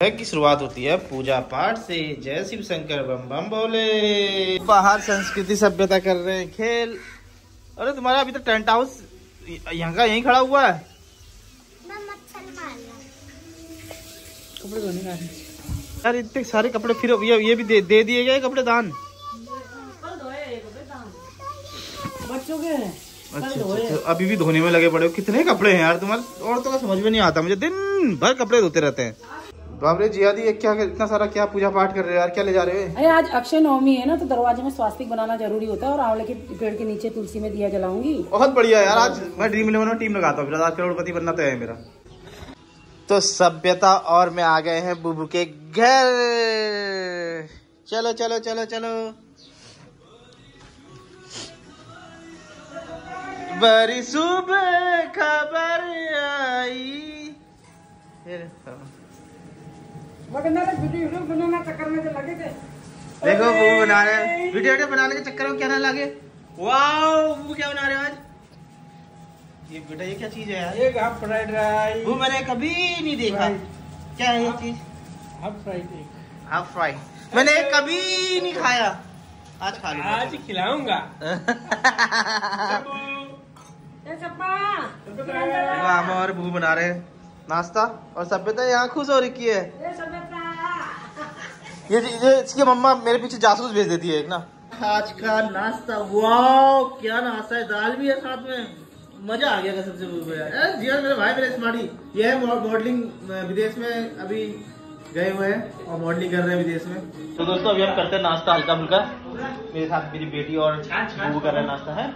की शुरुआत होती है पूजा पाठ से? जय शिव शंकर बम बम बोले। बाहर संस्कृति सभ्यता कर रहे हैं खेल। अरे तुम्हारा अभी तो टेंट हाउस यहाँ का यहीं खड़ा हुआ है। कपड़े धोने का यार इतने सारे कपड़े फिर ये ये भी दे, दे दिए गए कपड़े दान? बच्चों के अच्छा अच्छा अच्छा, अभी भी धोने में लगे पड़े हो। कितने कपड़े हैं यार तुम्हारे? औरतों का समझ में नहीं आता। मुझे दिन भर कपड़े धोते रहते हैं। बाबरे जिया दी क्या इतना सारा क्या पूजा पाठ कर रहे हो यार? क्या ले जा रहे हो? अरे आज अक्षय नवमी है ना तो दरवाजे में स्वास्तिक बनाना ज़रूरी होता है और आंवले के पेड़ के नीचे तुलसी में दिया जलाऊँगी। बहुत बढ़िया यार आज मैं ड्रीम इलेवन में टीम लगाता हूँ आज करोड़पति बनना तय है मेरा। तो सभ्यता और मैं आ गए हैं बुबू के घर। चलो चलो चलो चलो। बड़ी सुबह खबर आई। देखो वो बना रहे वीडियो वीडियो बनाने के चक्कर में क्या ना लगे। वाओ वो क्या बना रहे हो आज? ये बेटा ये क्या चीज़ है यार? एक हाफ़ फ्राइड राइस। वो मैंने कभी नहीं देखा। क्या है ये चीज़? हाफ़ फ्राइड हाफ़ फ्राई मैंने कभी नहीं खाया। आज खा लिया आज खिलाऊँगा। और बू बना रहे नाश्ता। और सभ्यता यहाँ खुश हो रखी है। ये ये इसकी मम्मा मेरे पीछे जासूस भेज देती है एक ना। आज का नाश्ता। वाओ क्या नाश्ता है। दाल भी है साथ में। मज़ा आ गया कसम से बुबू यार। मेरे भाई मेरे स्मार्टी ये है मॉडलिंग विदेश में अभी गए हुए हैं और मॉडलिंग कर रहे हैं विदेश में। तो दोस्तों अभी हम करते हैं नाश्ता हल्का फुल्का। मेरे साथ मेरी बेटी और बुबू कर रहे हैं नाश्ता है?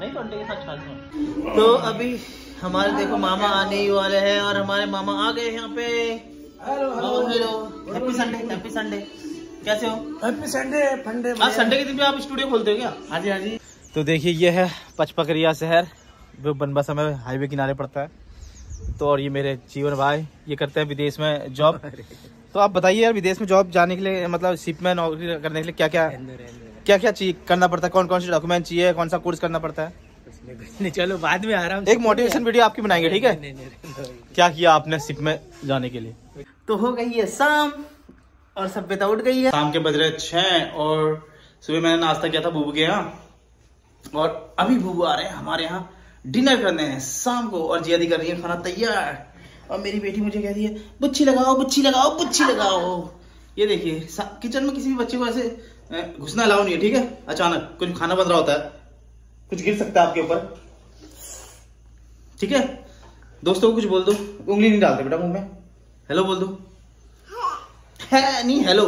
नहीं तो के साथ छाछ तो अभी हमारे देखो मामा आने ही वाले हैं और हमारे मामा आ गए यहाँ पे। Hello hello happy Sunday happy Sunday कैसे हो? हैप्पी संडे फंडे आज संडे के दिन भी आप स्टूडियो खोलते हो क्या? हाँ जी हाँ जी तो देखिए ये है पचपकरिया शहर जो बनबसा में हाईवे किनारे पड़ता है। तो और ये मेरे जीवन भाई ये करते हैं विदेश में जॉब तो आप बताइए यार विदेश में जॉब जाने के लिए मतलब शिप में नौकरी करने के लिए क्या क्या क्या क्या चाहिए करना पड़ता है? कौन कौन से डॉक्यूमेंट चाहिए? कौन सा कोर्स करना पड़ता है? नहीं चलो बाद में आराम एक मोटिवेशन वीडियो आपकी बनाएँगे ठीक है? क्या किया आपने शिप में जाने के लिए? तो हो गई है शाम और सभ्यता उठ गई है। शाम के बज रहे छह और सुबह मैंने नाश्ता किया था बूबू के यहाँ और अभी बूबू आ रहे हैं हमारे यहाँ डिनर करने हैं शाम को और जियादी कर रही है खाना तैयार। और मेरी बेटी मुझे कह रही है बुच्छी लगाओ बुच्छी लगाओ बुच्छी लगाओ। ये देखिए किचन में किसी भी बच्चे को ऐसे घुसना अलाउ नहीं है ठीक है? अचानक कुछ खाना बन रहा होता है। कुछ गिर सकता है आपके ऊपर। ठीक है? दोस्तों को कुछ बोल दो। उंगली नहीं डालते बेटा मुँह में। हेलो बोल दो। है नहीं हेलो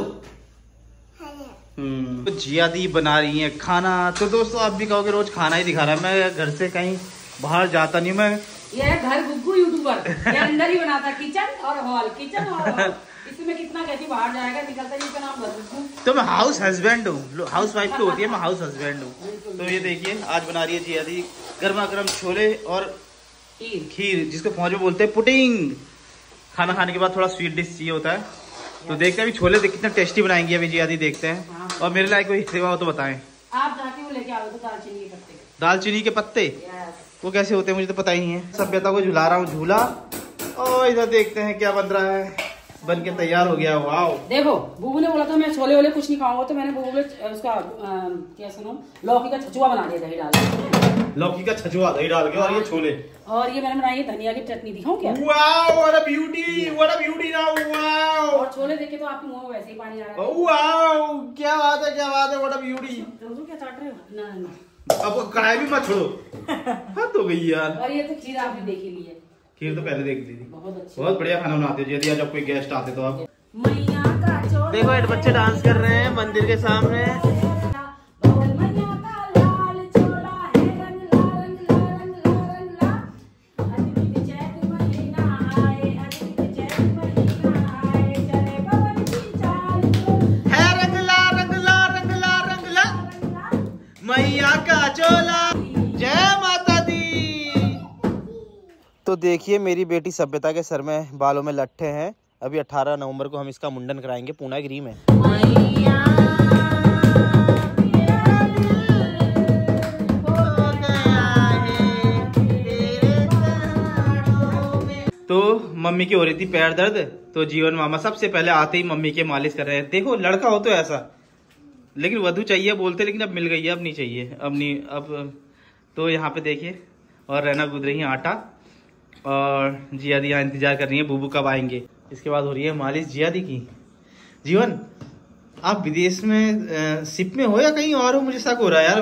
हम्म। तो जिया दी बना रही है खाना। तो दोस्तों आप भी कहोगे रोज खाना ही दिखा रहा है। मैं घर से कहीं बाहर जाता नहीं मैं ये घर गुग्गू यूट्यूबर अंदर ही बनाता किचन और हॉल। किचन और हॉल। इसमें कितना कहती बाहर जाएगा निकलता नहीं नाम घर तो मैं हाउस हस्बैंड हूँ। हाउस वाइफ तो होती है मैं हाउस हस्बैंड हूँ। तो ये देखिए आज बना रही है जिया दी गर्मा गर्म छोले और खीर। जिसको फौज में बोलते हैं पुटिंग खाना खाने के बाद थोड़ा स्वीट डिश चाहिए होता है। तो देखते हैं अभी छोले कितना टेस्टी बनाएँगे अभी जी देखते हैं। हाँ। और मेरे लायक कोई सेवा हो तो बताएँ। आप जाके वो लेके आओ तो दालचीनी के पत्ते। दालचीनी के पत्ते? वो कैसे होते हैं मुझे तो पता ही है। सभ्यता को झुला रहा हूँ झूला। और इधर देखते हैं क्या बन रहा है। बन के तैयार हो गया वाओ। देखो बुबू ने बोला था मैं छोले वोले कुछ नहीं खाऊँगा। तो मैंने बुबू ने उसका क्या सुनो लौकी का छचुआ बना दिया दही डाल लौकी का छचुआ दही डाल के और ये छोले। और ये मैंने बनाई धनिया की चटनी दिखाऊँ क्या? Wow what a beauty what a beauty now wow. और छोले देखे तो आपके मुँह में वैसे ही पानी आ रहा है। वाओ क्या बात है क्या बात है व्हाट अ ब्यूटी तो क्या चाट रहे हो? ना ना। अब कढ़ाई भी मत छोड़ो। हद हो गई यार। और ये तो खीर आपने देखी ली है। खीर तो पहले देख दीजिए थी। बहुत बढ़िया खाना बनाते हो यदि आज आप कोई गेस्ट आते तो आप। देखो बच्चे डांस कर रहे हैं मंदिर के सामने। तो देखिए, मेरी बेटी सभ्यता के सर में, बालों में लट्ठे हैं। अभी 18 नवंबर को हम इसका मुंडन कराएँगे पूनागिरी में। तो मम्मी की हो रही थी पैर दर्द तो जीवन मामा सबसे पहले आते ही मम्मी के मालिश कर रहे हैं। देखो, लड़का हो तो ऐसा। लेकिन वधु चाहिए, बोलते, लेकिन अब मिल गई है, अब नहीं चाहिए। अब नहीं, अब तो यहाँ पे देखिए, और रहना गुद रही आटा। और जिया दी यहाँ इंतज़ार कर रही है बूबू कब आएँगे? इसके बाद हो रही है मालिश जिया दी की। जीवन आप विदेश में सिप में हो या कहीं और हो? मुझे शक हो रहा है यार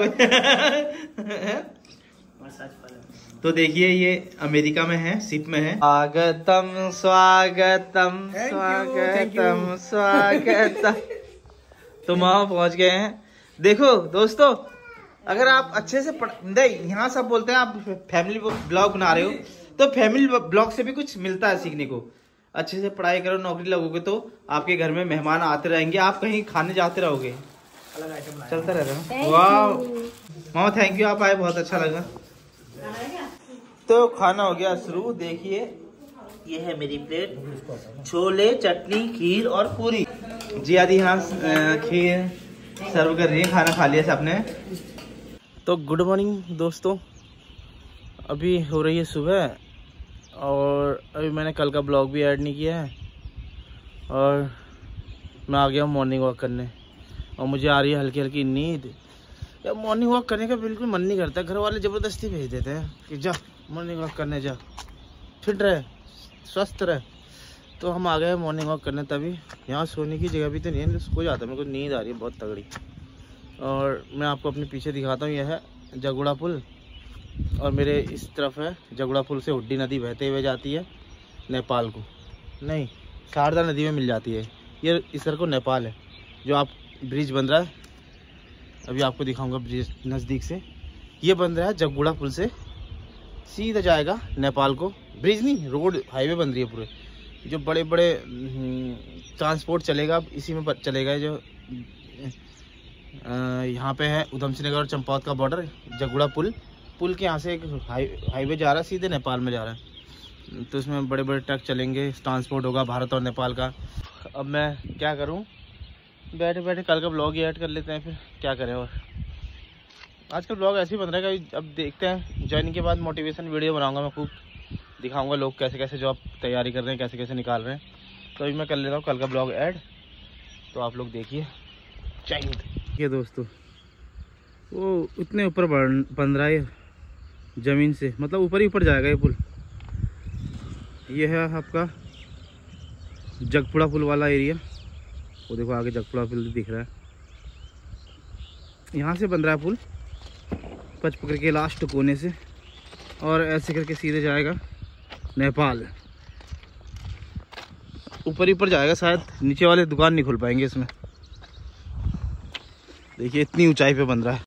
तो देखिए ये अमेरिका में है सिप में है। स्वागतम स्वागतम स्वागतम. स्वागतम। तो वहाँ पहुँच गए हैं। देखो दोस्तों अगर आप अच्छे से पढ़ नहीं यहाँ सब बोलते हैं आप फैमिली ब्लॉग बना रहे हो। तो फैमिली ब्लॉग से भी कुछ मिलता है सीखने को। अच्छे से पढ़ाई करो नौकरी लगोगे तो आपके घर में मेहमान आते रहेंगे आप कहीं खाने जाते रहोगे। चलता रहेगा वाह मामा थैंक यू आप आए बहुत अच्छा लगा। तो खाना हो गया शुरू देखिए। ये है मेरी प्लेट। छोले चटनी खीर और पूरी। जी आदि यहाँ खीर सर्व कर रही है खाना खा लिया सबने। तो गुड मॉर्निंग दोस्तों। अभी हो रही है सुबह। और अभी मैंने कल का ब्लॉग भी ऐड नहीं किया है। और मैं आ गया हूँ मॉर्निंग वॉक करने। और मुझे आ रही है हल्की हल्की नींद। यार मॉर्निंग वॉक करने का बिल्कुल मन नहीं करता। घर वाले ज़बरदस्ती भेज देते हैं कि जा मॉर्निंग वॉक करने जा। फिट रहे, स्वस्थ रहे। तो हम आ गए मॉर्निंग वॉक करने तभी। यहाँ सोने की जगह भी तो नहीं है सो जाता मेरे को नींद आ रही है, बहुत तगड़ी। और मैं आपको अपने पीछे दिखाता हूँ। यह है जगुड़ा पुल। और मेरे इस तरफ़ है, जगुड़ा पुल से हुड्डी नदी बहते हुए जाती है, नेपाल को। नहीं, शारदा नदी में मिल जाती है। ये इस तरह को नेपाल है, जो आप ब्रिज बन रहा है। अभी आपको दिखाऊँगा ब्रिज नज़दीक से। ये बन रहा है जगुड़ा पुल से, सीधा जाएगा नेपाल को। ब्रिज नहीं, रोड, हाईवे बन रही है पूरे। जो बड़े बड़े ट्रांसपोर्ट चलेगा इसी में चलेगा जो यहाँ पे है उधम सिंह नगर और चंपावत का बॉर्डर, जगुड़ा पुल। पुल के यहाँ से एक हाईवे जा रहा है, सीधे नेपाल में जा रहा है। तो इसमें बड़े बड़े ट्रक चलेंगे, ट्रांसपोर्ट होगा भारत और नेपाल का। अब मैं क्या करूँ? बैठे बैठे कल का ब्लॉग ही ऐड कर लेते हैं फिर, क्या करें और। आजकल ब्लॉग ऐसे ही बन रहा है कि अब देखते हैं ज्वाइनिंग के बाद मोटिवेशन वीडियो बनाऊँगा मैं खूब, दिखाऊँगा लोग कैसे कैसे जॉब तैयारी कर रहे हैं कैसे कैसे निकाल रहे हैं। तो अभी मैं कर लेता हूँ, कल का ब्लॉग ऐड। तो आप लोग देखिए, चाहिए ये दोस्तों, वो इतने ऊपर बन रहा है। ज़मीन से मतलब ऊपर ही ऊपर जाएगा ये पुल। ये है आपका जगपुड़ा पुल वाला एरिया। वो देखो आगे जगपुड़ा पुल दिख रहा है। यहाँ से बन रहा है पुल, पच पकड़ के लास्ट कोने से। और ऐसे करके सीधे जाएगा नेपाल। ऊपर ही ऊपर जाएगा शायद, नीचे वाले दुकान नहीं खुल पाएँगे इसमें। देखिए, इतनी ऊंचाई पे बन रहा है।